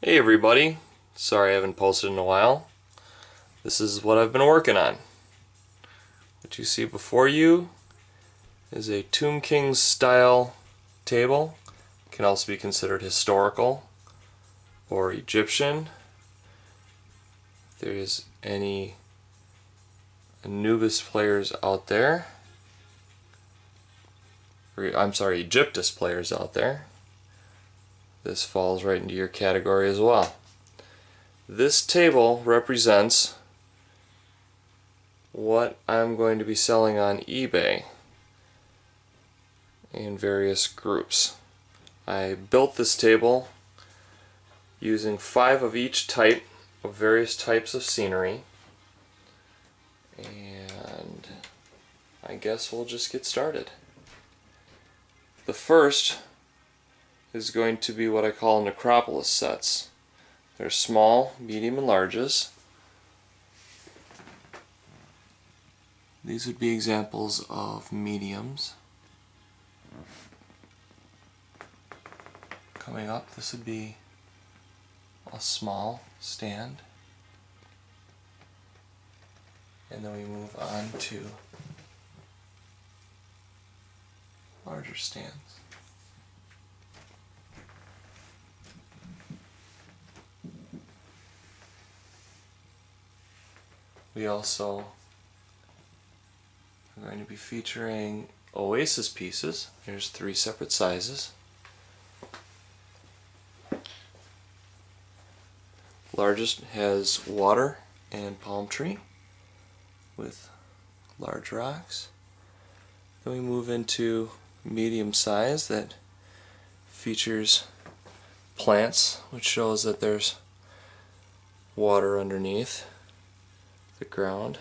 Hey everybody, sorry I haven't posted in a while. This is what I've been working on. What you see before you is a Tomb King style table. It can also be considered historical or Egyptian. If there is any Anubis players out there, I'm sorry, Egyptus players out there, this falls right into your category as well. This table represents what I'm going to be selling on eBay in various groups. I built this table using five of each type of various types of scenery and I guess we'll just get started. The first is going to be what I call necropolis sets. They're small, medium, and larges. These would be examples of mediums. Coming up, this would be a small stand. And then we move on to larger stands. We also are going to be featuring Oasis pieces. Here's three separate sizes. Largest has water and palm tree with large rocks. Then we move into medium size that features plants, which shows that there's water underneath the ground.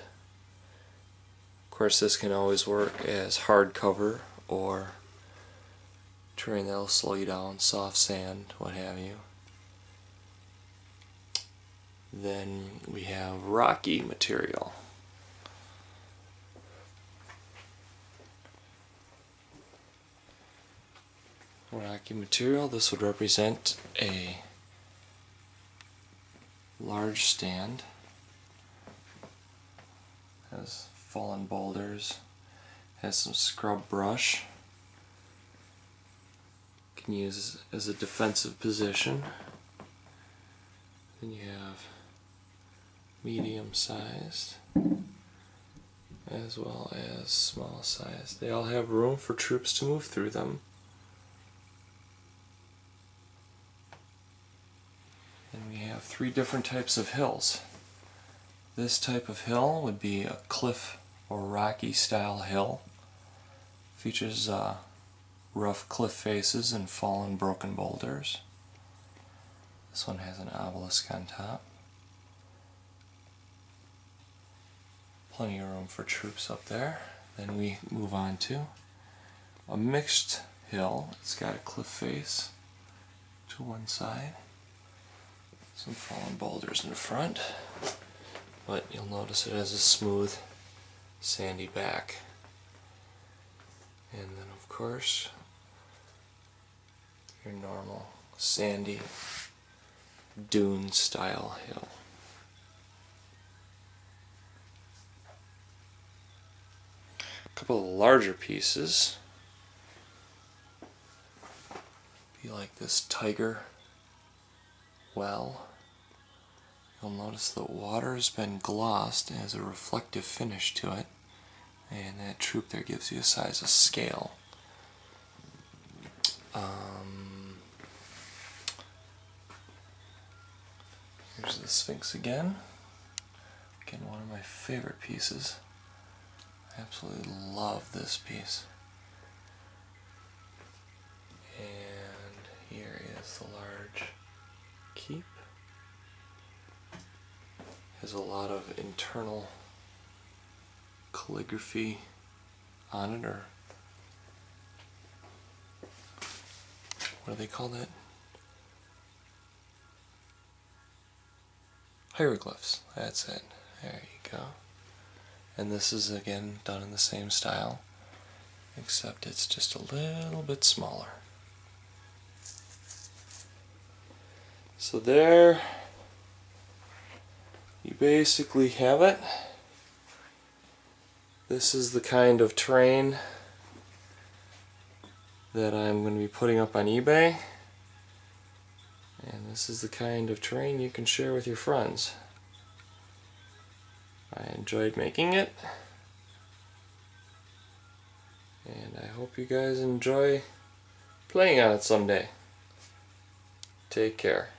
Of course this can always work as hardcover or terrain that'll slow you down, soft sand, what have you. Then we have rocky material. Rocky material, this would represent a large stand has fallen boulders, has some scrub brush, can use as a defensive position. Then you have medium sized as well as small sized. They all have room for troops to move through them. And we have three different types of hills. This type of hill would be a cliff or rocky style hill. Features uh, rough cliff faces and fallen broken boulders. This one has an obelisk on top. Plenty of room for troops up there. Then we move on to a mixed hill. It's got a cliff face to one side. Some fallen boulders in the front but you'll notice it has a smooth sandy back. And then of course your normal sandy dune style hill. A couple of larger pieces. Be like this tiger well You'll notice the water has been glossed and has a reflective finish to it. And that troop there gives you a size of scale. Um, here's the Sphinx again. Again, one of my favorite pieces. I absolutely love this piece. And here is the large keep a lot of internal calligraphy on it or what do they call that? Hieroglyphs, that's it. There you go. And this is again done in the same style, except it's just a little bit smaller. So there you basically have it. This is the kind of terrain that I'm going to be putting up on eBay. And this is the kind of terrain you can share with your friends. I enjoyed making it. And I hope you guys enjoy playing on it someday. Take care.